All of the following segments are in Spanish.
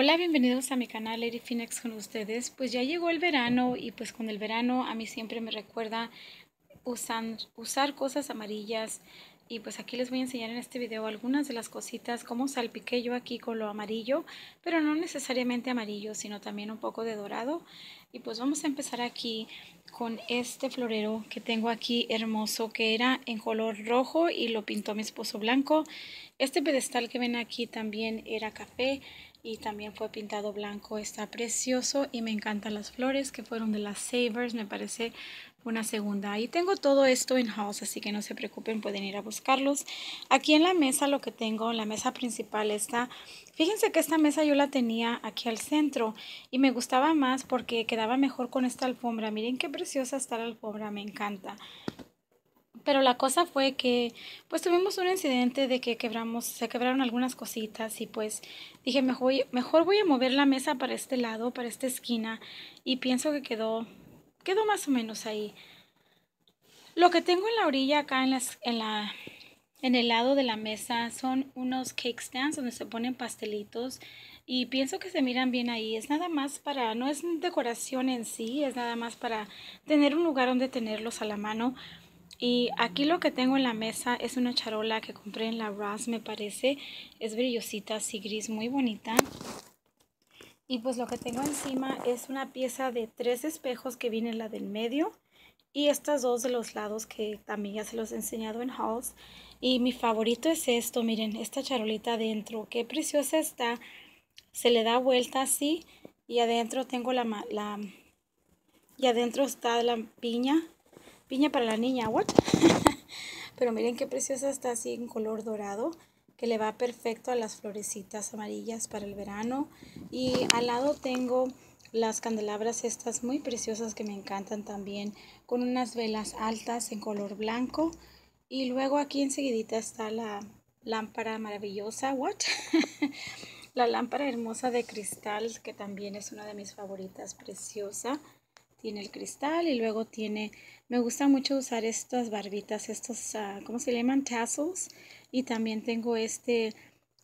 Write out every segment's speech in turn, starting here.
Hola, bienvenidos a mi canal Lady Phoenix con ustedes. Pues ya llegó el verano y pues con el verano a mí siempre me recuerda usar cosas amarillas y pues aquí les voy a enseñar en este video algunas de las cositas, como salpiqué yo aquí con lo amarillo, pero no necesariamente amarillo, sino también un poco de dorado. Y pues vamos a empezar aquí con este florero que tengo aquí hermoso, que era en color rojo y lo pintó mi esposo blanco. Este pedestal que ven aquí también era café y también fue pintado blanco. Está precioso y me encantan las flores que fueron de las Savers. Me parece una segunda. Y tengo todo esto en house, así que no se preocupen, pueden ir a buscarlos. Aquí en la mesa lo que tengo, en la mesa principal está, fíjense que esta mesa yo la tenía aquí al centro y me gustaba más porque quedaba mejor con esta alfombra. Miren qué preciosa está la alfombra, me encanta. Pero la cosa fue que pues tuvimos un incidente de que quebramos, se quebraron algunas cositas y pues dije mejor, mejor voy a mover la mesa para este lado, para esta esquina y pienso que quedó, quedó más o menos ahí. Lo que tengo en la orilla acá en, las, en, la, en el lado de la mesa son unos cake stands donde se ponen pastelitos y pienso que se miran bien ahí. Es nada más para, no es decoración en sí, es nada más para tener un lugar donde tenerlos a la mano y aquí lo que tengo en la mesa es una charola que compré en la Ross, me parece. Es brillosita, así gris, muy bonita. Y pues lo que tengo encima es una pieza de tres espejos que viene la del medio. Y estas dos de los lados que también ya se los he enseñado en hauls. Y mi favorito es esto, miren, esta charolita adentro. Qué preciosa está. Se le da vuelta así. Y adentro tengo la... la y adentro está la piña piña para la niña, what? Pero miren qué preciosa está así en color dorado, que le va perfecto a las florecitas amarillas para el verano. Y al lado tengo las candelabras estas muy preciosas que me encantan también, con unas velas altas en color blanco. Y luego aquí enseguidita está la lámpara maravillosa, what? la lámpara hermosa de cristal, que también es una de mis favoritas, preciosa tiene el cristal y luego tiene, me gusta mucho usar estas barbitas, estos, uh, ¿cómo se llaman? Tassels. Y también tengo este,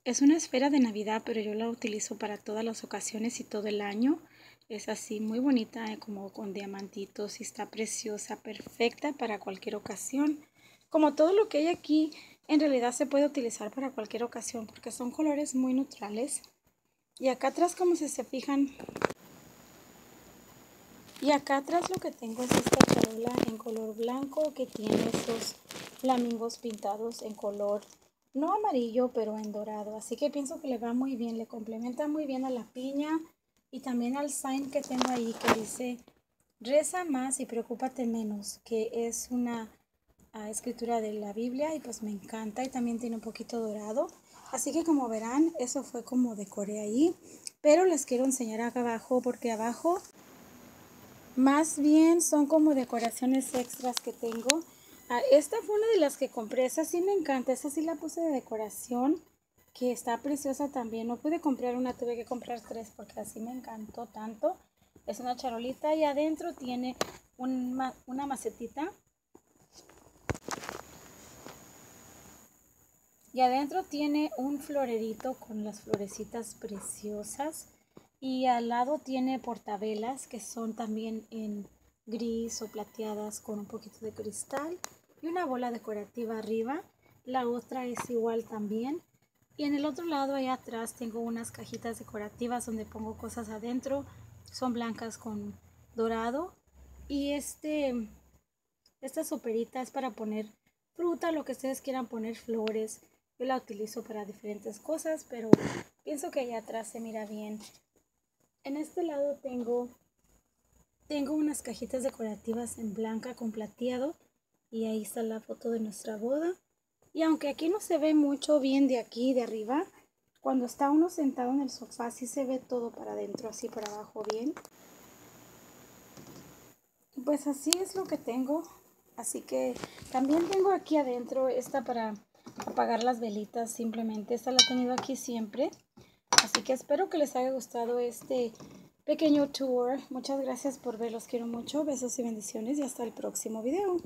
es una esfera de Navidad, pero yo la utilizo para todas las ocasiones y todo el año. Es así, muy bonita, eh, como con diamantitos y está preciosa, perfecta para cualquier ocasión. Como todo lo que hay aquí, en realidad se puede utilizar para cualquier ocasión porque son colores muy neutrales. Y acá atrás, como si se fijan, y acá atrás lo que tengo es esta charola en color blanco que tiene estos flamingos pintados en color no amarillo pero en dorado. Así que pienso que le va muy bien, le complementa muy bien a la piña y también al sign que tengo ahí que dice reza más y preocúpate menos, que es una ah, escritura de la Biblia y pues me encanta y también tiene un poquito dorado. Así que como verán, eso fue como decoré ahí. Pero les quiero enseñar acá abajo porque abajo más bien son como decoraciones extras que tengo. Ah, esta fue una de las que compré. Esa sí me encanta. Esa sí la puse de decoración. Que está preciosa también. No pude comprar una, tuve que comprar tres porque así me encantó tanto. Es una charolita y adentro tiene una macetita. Y adentro tiene un florerito con las florecitas preciosas. Y al lado tiene portavelas que son también en gris o plateadas con un poquito de cristal. Y una bola decorativa arriba. La otra es igual también. Y en el otro lado, ahí atrás, tengo unas cajitas decorativas donde pongo cosas adentro. Son blancas con dorado. Y este, esta soperita es para poner fruta, lo que ustedes quieran poner, flores. Yo la utilizo para diferentes cosas, pero pienso que allá atrás se mira bien en este lado tengo, tengo unas cajitas decorativas en blanca con plateado y ahí está la foto de nuestra boda. Y aunque aquí no se ve mucho bien de aquí, de arriba, cuando está uno sentado en el sofá sí se ve todo para adentro, así para abajo bien. Pues así es lo que tengo. Así que también tengo aquí adentro esta para apagar las velitas simplemente. Esta la he tenido aquí siempre. Así que espero que les haya gustado este pequeño tour. Muchas gracias por ver, los quiero mucho. Besos y bendiciones y hasta el próximo video.